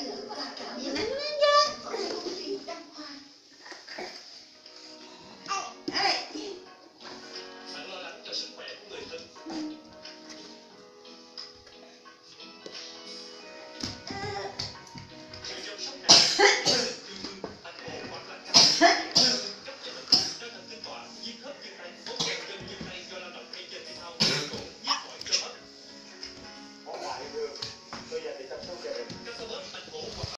que nos va a cambiar.